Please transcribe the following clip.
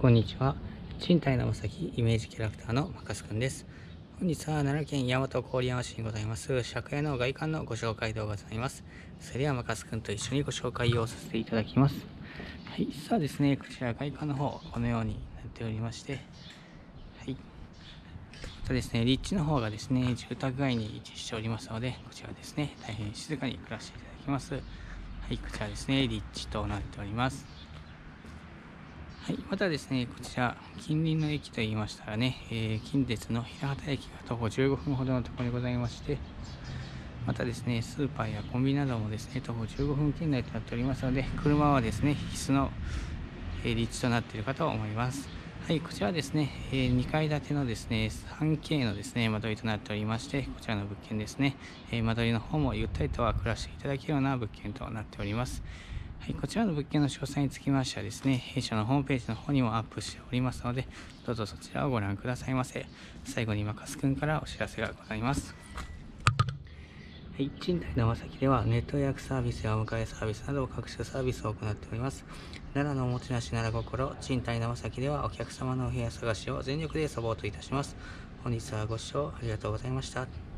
こんにちは。賃貸のまさきイメージキャラクターのマカスくんです。本日は奈良県大和郡山市にございます借家の外観のご紹介動画となります。それではマカスくんと一緒にご紹介をさせていただきます。はい、さあですね、こちら外観の方、このようになっておりまして、はい。またですね、立地の方がですね、住宅街に位置しておりますので、こちらですね、大変静かに暮らしていただきます。はい、こちらですね、立地となっております。はい、またですね、こちら、近隣の駅と言いましたらね、えー近鉄の平畑駅が徒歩15分ほどのところにございまして、またですね、スーパーやコンビニなどもですね、徒歩15分圏内となっておりますので、車はですね、必須の、えー立地となっているかと思います。はい、こちらはですね、えー2階建てのですね、3K のですね、間取りとなっておりまして、こちらの物件ですね、え間取りの方もゆったりとは暮らしていただけるような物件となっております。はい、こちらの物件の詳細につきましてはですね、弊社のホームページの方にもアップしておりますので、どうぞそちらをご覧くださいませ。最後にマカスくんからお知らせがございます。はい、賃貸のまさきではネット予約サービスやお迎えサービスなど各種サービスを行っております。奈良のおもてなし奈良心、賃貸のまさきではお客様のお部屋探しを全力でサポートいたします。本日はご視聴ありがとうございました。